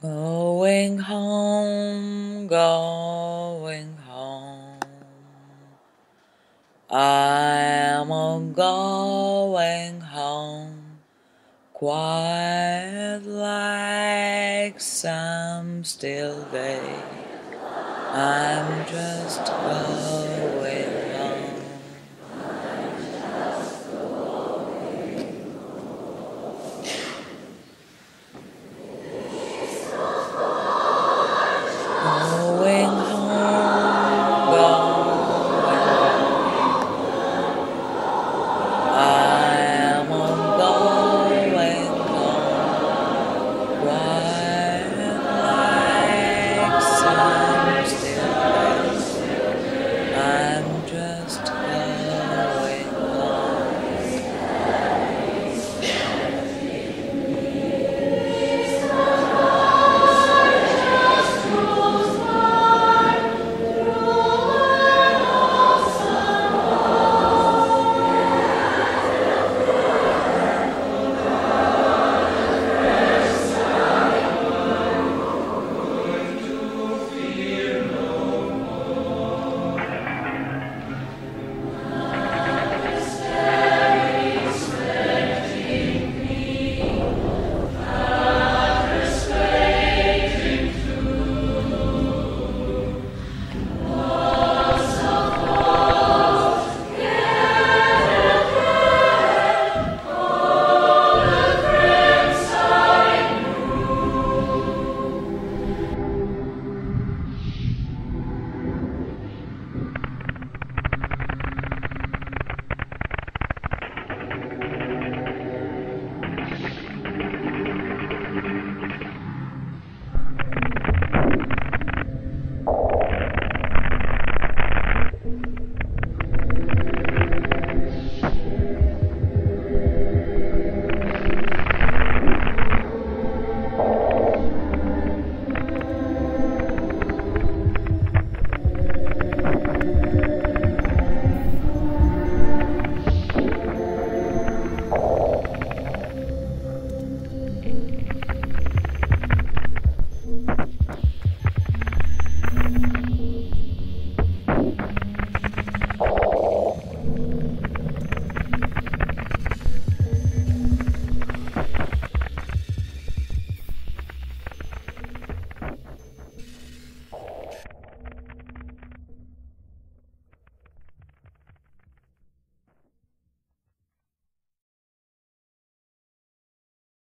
Going home, going home. I am going home, quiet like some still day. I'm just going